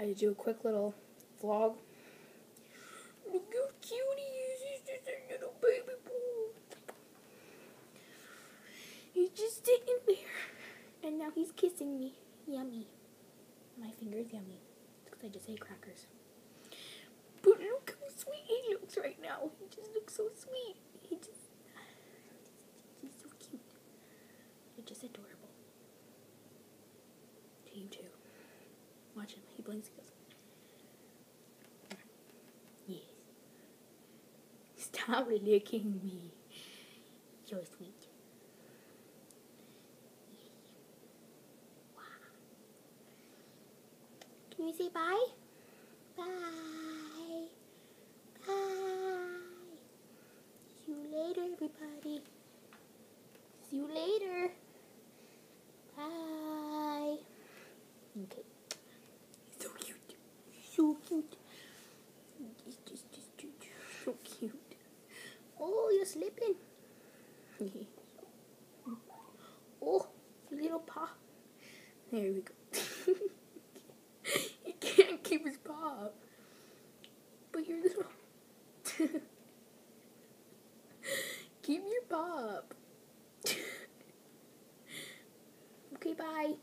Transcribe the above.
I do a quick little vlog. Look how cute he is. He's just a little baby boy. He's just sitting there. And now he's kissing me. Yummy. My finger's yummy. Because I just ate crackers. But look how sweet he looks right now. He just looks so sweet. He just, he's so cute. You're just adorable. To you too. Watch him. He blinks. He goes. Yes. Stop licking me. So sweet. Can you say bye? Bye. Bye. See you later, everybody. See you later. Bye. Okay. So cute. So cute. It's just, just, just so cute. Oh, you're slipping. oh, little paw. There we go. he can't keep his paw up. But you're little. keep your paw up. okay. Bye.